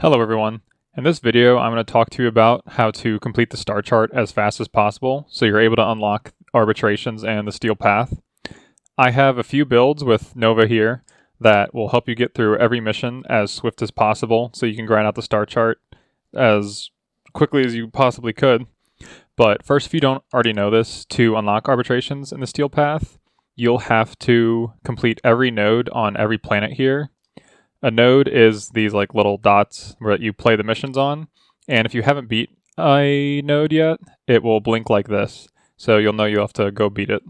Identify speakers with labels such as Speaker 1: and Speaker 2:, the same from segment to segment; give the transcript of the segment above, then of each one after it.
Speaker 1: Hello everyone. In this video, I'm going to talk to you about how to complete the star chart as fast as possible so you're able to unlock arbitrations and the steel path. I have a few builds with Nova here that will help you get through every mission as swift as possible so you can grind out the star chart as quickly as you possibly could. But first, if you don't already know this, to unlock arbitrations in the steel path, you'll have to complete every node on every planet here a node is these like little dots that you play the missions on. And if you haven't beat a node yet, it will blink like this. So you'll know you have to go beat it.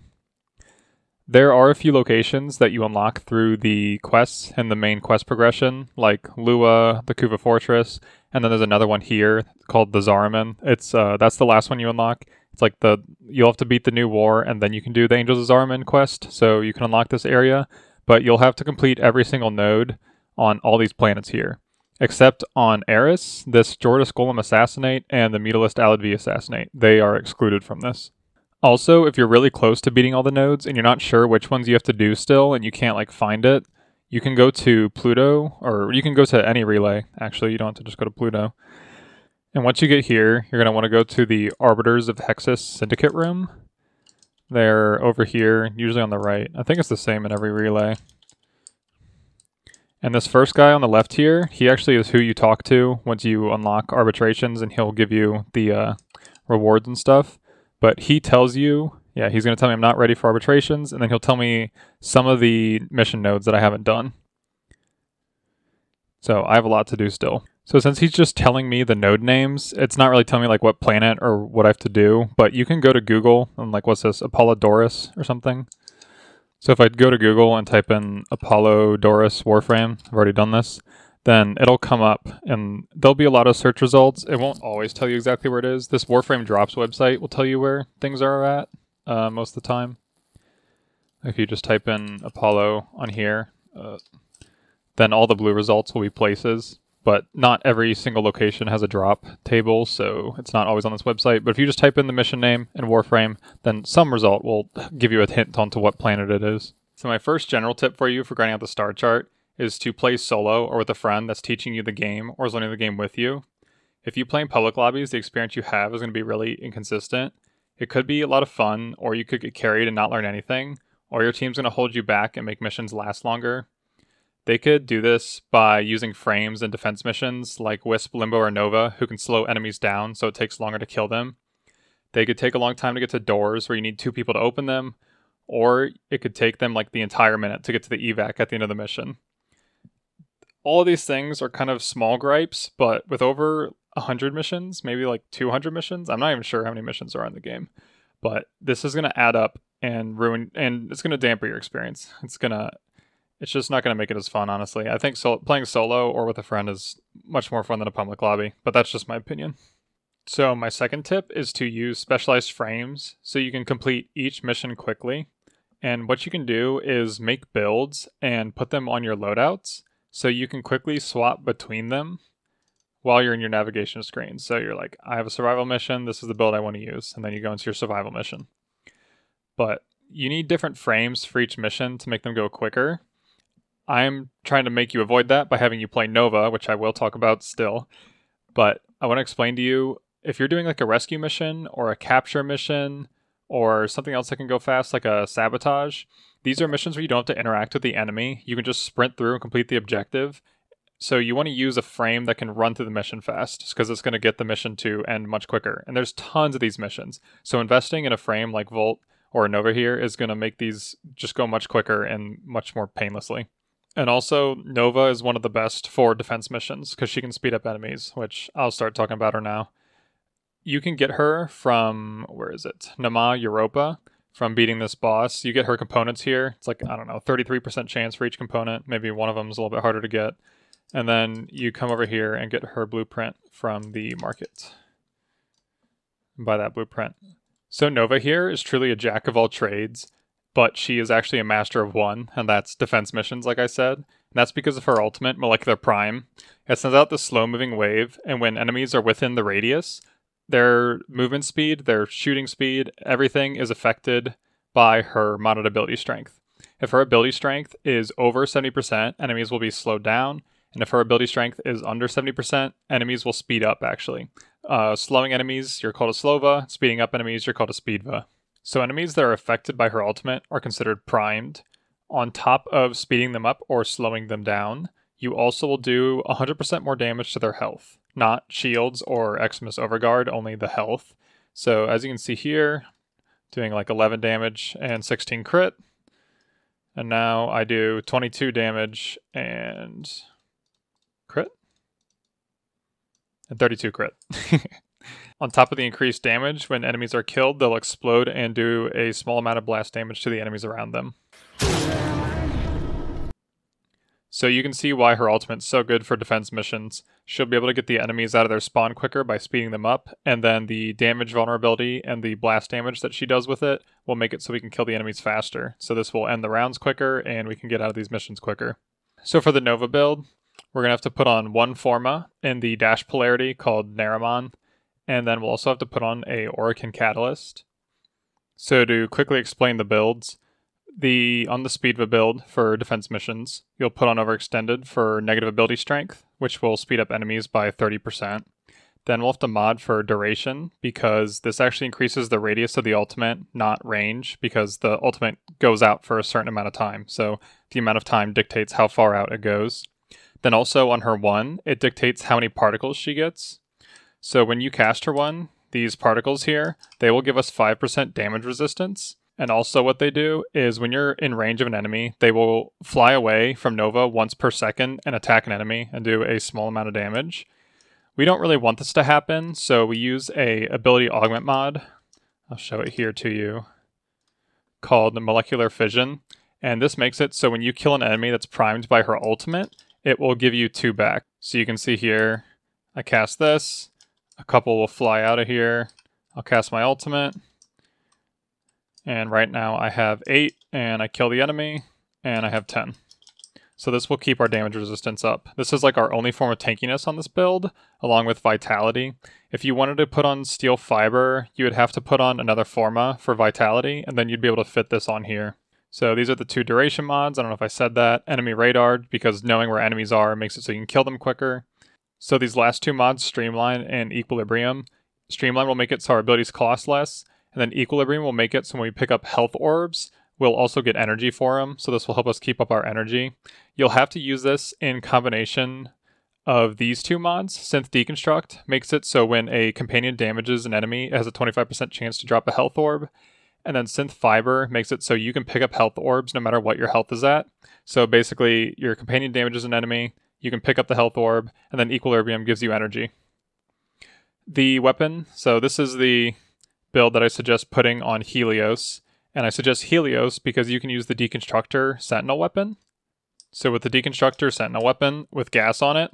Speaker 1: There are a few locations that you unlock through the quests and the main quest progression, like Lua, the Kuva Fortress, and then there's another one here called the Zariman. It's uh, that's the last one you unlock. It's like the you'll have to beat the new war, and then you can do the Angels of Zariman quest, so you can unlock this area. But you'll have to complete every single node on all these planets here, except on Eris, this Jordas Golem Assassinate and the Mutalist Alad V Assassinate. They are excluded from this. Also, if you're really close to beating all the nodes and you're not sure which ones you have to do still and you can't like find it, you can go to Pluto or you can go to any relay. Actually, you don't have to just go to Pluto. And once you get here, you're going to want to go to the Arbiters of Hexis Syndicate room. They're over here, usually on the right. I think it's the same in every relay. And this first guy on the left here, he actually is who you talk to once you unlock arbitrations, and he'll give you the uh, rewards and stuff. But he tells you, yeah, he's going to tell me I'm not ready for arbitrations, and then he'll tell me some of the mission nodes that I haven't done. So I have a lot to do still. So since he's just telling me the node names, it's not really telling me like what planet or what I have to do, but you can go to Google and like what's this, Apollodorus or something, so if I go to Google and type in Apollodorus Warframe, I've already done this, then it'll come up and there'll be a lot of search results. It won't always tell you exactly where it is. This Warframe Drops website will tell you where things are at uh, most of the time. If you just type in Apollo on here, uh, then all the blue results will be places but not every single location has a drop table, so it's not always on this website. But if you just type in the mission name and Warframe, then some result will give you a hint onto what planet it is. So my first general tip for you for grinding out the star chart is to play solo or with a friend that's teaching you the game or is learning the game with you. If you play in public lobbies, the experience you have is going to be really inconsistent. It could be a lot of fun, or you could get carried and not learn anything, or your team's going to hold you back and make missions last longer. They could do this by using frames and defense missions like Wisp, Limbo, or Nova, who can slow enemies down so it takes longer to kill them. They could take a long time to get to doors where you need two people to open them, or it could take them like the entire minute to get to the evac at the end of the mission. All of these things are kind of small gripes, but with over 100 missions, maybe like 200 missions, I'm not even sure how many missions are in the game, but this is going to add up and ruin, and it's going to dampen your experience. It's going to it's just not going to make it as fun, honestly. I think so- playing solo or with a friend is much more fun than a public lobby, but that's just my opinion. So, my second tip is to use specialized frames so you can complete each mission quickly. And what you can do is make builds and put them on your loadouts so you can quickly swap between them while you're in your navigation screen. So, you're like, I have a survival mission, this is the build I want to use, and then you go into your survival mission. But you need different frames for each mission to make them go quicker I'm trying to make you avoid that by having you play Nova, which I will talk about still. But I want to explain to you if you're doing like a rescue mission or a capture mission or something else that can go fast, like a sabotage, these are missions where you don't have to interact with the enemy. You can just sprint through and complete the objective. So you want to use a frame that can run through the mission fast because it's going to get the mission to end much quicker. And there's tons of these missions. So investing in a frame like Volt or Nova here is going to make these just go much quicker and much more painlessly. And also, Nova is one of the best for defense missions because she can speed up enemies, which I'll start talking about her now. You can get her from, where is it? Naamah Europa from beating this boss. You get her components here. It's like, I don't know, 33% chance for each component. Maybe one of them is a little bit harder to get. And then you come over here and get her blueprint from the market. Buy that blueprint. So Nova here is truly a jack of all trades but she is actually a master of one, and that's defense missions, like I said. And that's because of her ultimate, Molecular Prime. It sends out the slow moving wave, and when enemies are within the radius, their movement speed, their shooting speed, everything is affected by her modded ability strength. If her ability strength is over 70%, enemies will be slowed down, and if her ability strength is under 70%, enemies will speed up actually. Uh, slowing enemies, you're called a Slova. Speeding up enemies, you're called a Speedva. So enemies that are affected by her ultimate are considered primed. On top of speeding them up or slowing them down, you also will do 100% more damage to their health. Not shields or Eximus Overguard, only the health. So as you can see here, doing like 11 damage and 16 crit. And now I do 22 damage and crit. And 32 crit. On top of the increased damage, when enemies are killed, they'll explode and do a small amount of blast damage to the enemies around them. So you can see why her ultimate's so good for defense missions. She'll be able to get the enemies out of their spawn quicker by speeding them up, and then the damage vulnerability and the blast damage that she does with it will make it so we can kill the enemies faster. So this will end the rounds quicker, and we can get out of these missions quicker. So for the Nova build, we're going to have to put on one Forma in the dash polarity called Naramon, and then we'll also have to put on a Orokin Catalyst. So to quickly explain the builds, the on the Speedva build for defense missions, you'll put on Overextended for negative ability strength, which will speed up enemies by 30%. Then we'll have to mod for duration because this actually increases the radius of the ultimate, not range, because the ultimate goes out for a certain amount of time. So the amount of time dictates how far out it goes. Then also on her one, it dictates how many particles she gets. So when you cast her one, these particles here, they will give us 5% damage resistance. And also, what they do is when you're in range of an enemy, they will fly away from Nova once per second and attack an enemy and do a small amount of damage. We don't really want this to happen, so we use a ability augment mod. I'll show it here to you. Called Molecular Fission. And this makes it so when you kill an enemy that's primed by her ultimate, it will give you two back. So you can see here, I cast this, a couple will fly out of here. I'll cast my ultimate and right now I have 8, and I kill the enemy, and I have 10. So this will keep our damage resistance up. This is like our only form of tankiness on this build, along with Vitality. If you wanted to put on Steel Fiber, you would have to put on another Forma for Vitality, and then you'd be able to fit this on here. So these are the two duration mods. I don't know if I said that. Enemy Radar, because knowing where enemies are makes it so you can kill them quicker. So these last two mods, Streamline and Equilibrium. Streamline will make it so our abilities cost less, and then Equilibrium will make it so when we pick up health orbs, we'll also get energy for them. So this will help us keep up our energy. You'll have to use this in combination of these two mods. Synth Deconstruct makes it so when a companion damages an enemy, it has a 25% chance to drop a health orb. And then Synth Fiber makes it so you can pick up health orbs no matter what your health is at. So basically, your companion damages an enemy, you can pick up the health orb, and then Equilibrium gives you energy. The weapon, so this is the build that I suggest putting on Helios. And I suggest Helios because you can use the Deconstructor Sentinel weapon. So with the Deconstructor Sentinel weapon with gas on it,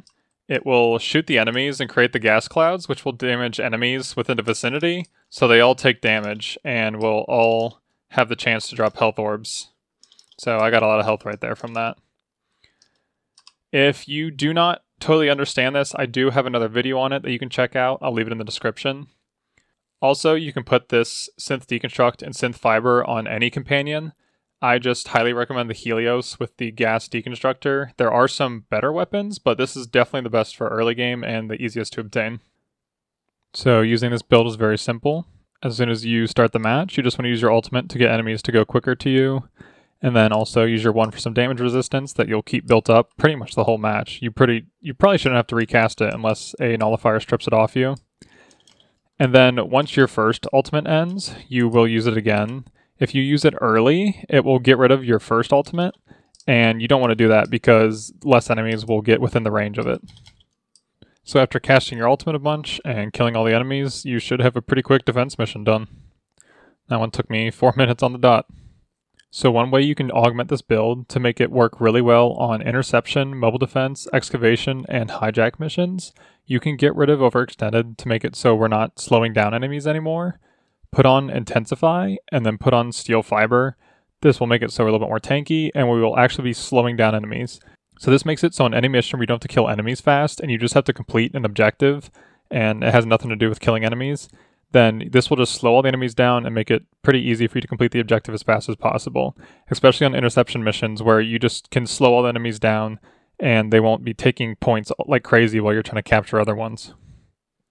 Speaker 1: it will shoot the enemies and create the gas clouds, which will damage enemies within the vicinity. So they all take damage and will all have the chance to drop health orbs. So I got a lot of health right there from that. If you do not totally understand this, I do have another video on it that you can check out. I'll leave it in the description. Also, you can put this synth deconstruct and synth fiber on any companion. I just highly recommend the Helios with the gas deconstructor. There are some better weapons, but this is definitely the best for early game and the easiest to obtain. So using this build is very simple. As soon as you start the match, you just want to use your ultimate to get enemies to go quicker to you. And then also use your one for some damage resistance that you'll keep built up pretty much the whole match. You pretty you probably shouldn't have to recast it unless a nullifier strips it off you. And then once your first ultimate ends, you will use it again. If you use it early, it will get rid of your first ultimate, and you don't want to do that because less enemies will get within the range of it. So after casting your ultimate a bunch and killing all the enemies, you should have a pretty quick defense mission done. That one took me 4 minutes on the dot. So one way you can augment this build to make it work really well on interception, mobile defense, excavation, and hijack missions, you can get rid of overextended to make it so we're not slowing down enemies anymore. Put on intensify and then put on steel fiber. This will make it so we're a little bit more tanky and we will actually be slowing down enemies. So this makes it so on any mission we don't have to kill enemies fast and you just have to complete an objective and it has nothing to do with killing enemies then this will just slow all the enemies down and make it pretty easy for you to complete the objective as fast as possible, especially on interception missions where you just can slow all the enemies down and they won't be taking points like crazy while you're trying to capture other ones.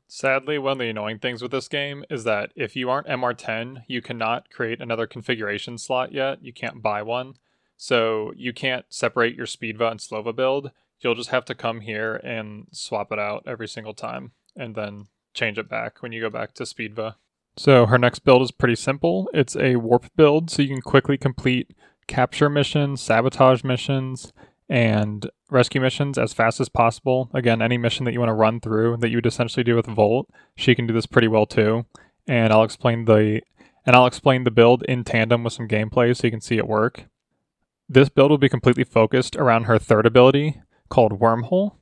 Speaker 1: Sadly, one of the annoying things with this game is that if you aren't MR10, you cannot create another configuration slot yet. You can't buy one. So you can't separate your Speedva and Slova build. You'll just have to come here and swap it out every single time and then change it back when you go back to Speedva. So her next build is pretty simple. It's a warp build, so you can quickly complete capture missions, sabotage missions, and rescue missions as fast as possible. Again, any mission that you want to run through that you would essentially do with Volt, she can do this pretty well too. And I'll explain the and I'll explain the build in tandem with some gameplay so you can see it work. This build will be completely focused around her third ability called Wormhole.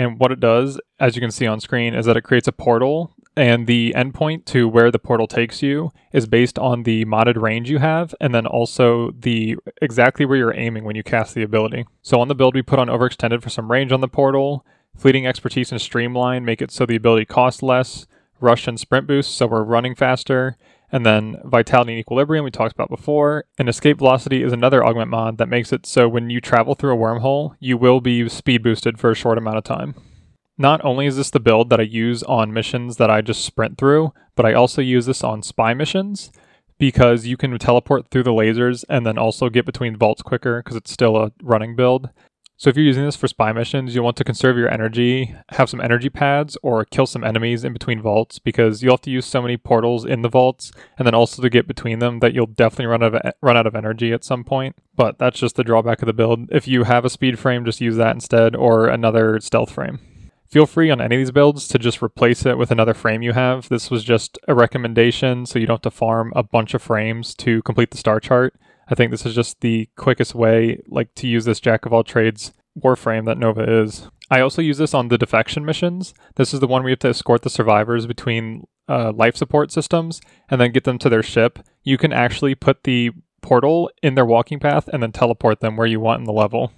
Speaker 1: And what it does, as you can see on screen, is that it creates a portal and the endpoint to where the portal takes you is based on the modded range you have and then also the exactly where you're aiming when you cast the ability. So on the build we put on overextended for some range on the portal, fleeting expertise and streamline make it so the ability costs less, rush and sprint boost so we're running faster, and then vitality and equilibrium we talked about before, and escape velocity is another augment mod that makes it so when you travel through a wormhole, you will be speed boosted for a short amount of time. Not only is this the build that I use on missions that I just sprint through, but I also use this on spy missions because you can teleport through the lasers and then also get between vaults quicker because it's still a running build. So if you're using this for spy missions, you'll want to conserve your energy, have some energy pads, or kill some enemies in between vaults because you'll have to use so many portals in the vaults and then also to get between them that you'll definitely run out of run out of energy at some point. But that's just the drawback of the build. If you have a speed frame, just use that instead or another stealth frame. Feel free on any of these builds to just replace it with another frame you have. This was just a recommendation so you don't have to farm a bunch of frames to complete the star chart. I think this is just the quickest way like to use this jack of all trades warframe that Nova is. I also use this on the defection missions. This is the one we have to escort the survivors between uh, life support systems and then get them to their ship. You can actually put the portal in their walking path and then teleport them where you want in the level.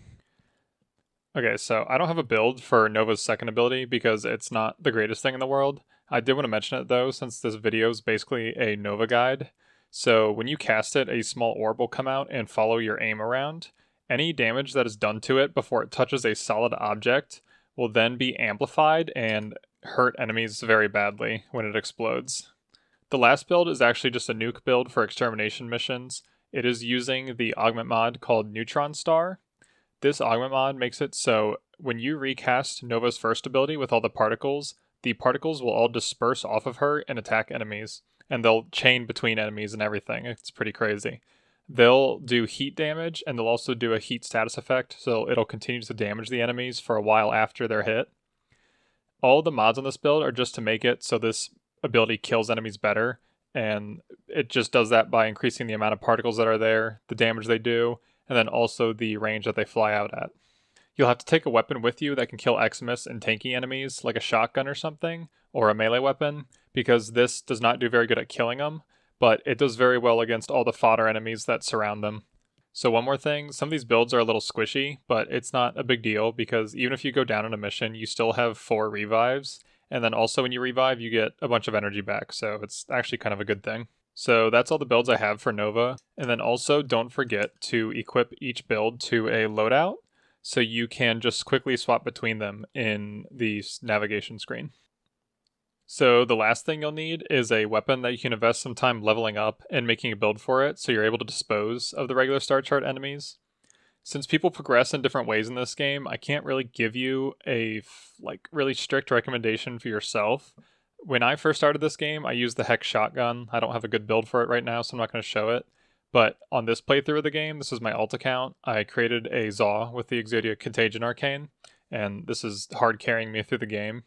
Speaker 1: Okay, so I don't have a build for Nova's second ability because it's not the greatest thing in the world. I did want to mention it though, since this video is basically a Nova guide. So when you cast it, a small orb will come out and follow your aim around. Any damage that is done to it before it touches a solid object will then be amplified and hurt enemies very badly when it explodes. The last build is actually just a nuke build for extermination missions. It is using the augment mod called Neutron Star, this augment mod makes it so when you recast Nova's first ability with all the particles, the particles will all disperse off of her and attack enemies, and they'll chain between enemies and everything. It's pretty crazy. They'll do heat damage, and they'll also do a heat status effect, so it'll continue to damage the enemies for a while after they're hit. All the mods on this build are just to make it so this ability kills enemies better, and it just does that by increasing the amount of particles that are there, the damage they do, and then also the range that they fly out at. You'll have to take a weapon with you that can kill Eximus and tanky enemies, like a shotgun or something, or a melee weapon, because this does not do very good at killing them, but it does very well against all the fodder enemies that surround them. So one more thing, some of these builds are a little squishy, but it's not a big deal because even if you go down on a mission, you still have four revives, and then also when you revive, you get a bunch of energy back, so it's actually kind of a good thing. So that's all the builds I have for Nova. And then also don't forget to equip each build to a loadout so you can just quickly swap between them in the navigation screen. So the last thing you'll need is a weapon that you can invest some time leveling up and making a build for it so you're able to dispose of the regular star chart enemies. Since people progress in different ways in this game, I can't really give you a like really strict recommendation for yourself when I first started this game, I used the Hek shotgun. I don't have a good build for it right now, so I'm not going to show it. But on this playthrough of the game, this is my alt account. I created a Zaw with the Exodia Contagion Arcane, and this is hard carrying me through the game.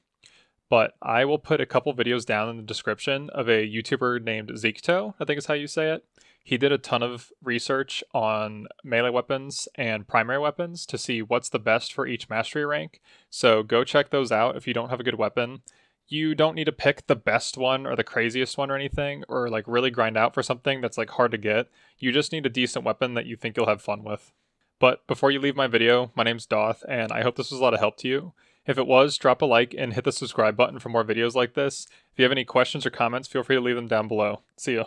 Speaker 1: But I will put a couple videos down in the description of a YouTuber named Zekto, I think is how you say it. He did a ton of research on melee weapons and primary weapons to see what's the best for each mastery rank. So go check those out if you don't have a good weapon you don't need to pick the best one or the craziest one or anything or like really grind out for something that's like hard to get. You just need a decent weapon that you think you'll have fun with. But before you leave my video, my name's Doth and I hope this was a lot of help to you. If it was, drop a like and hit the subscribe button for more videos like this. If you have any questions or comments, feel free to leave them down below. See ya.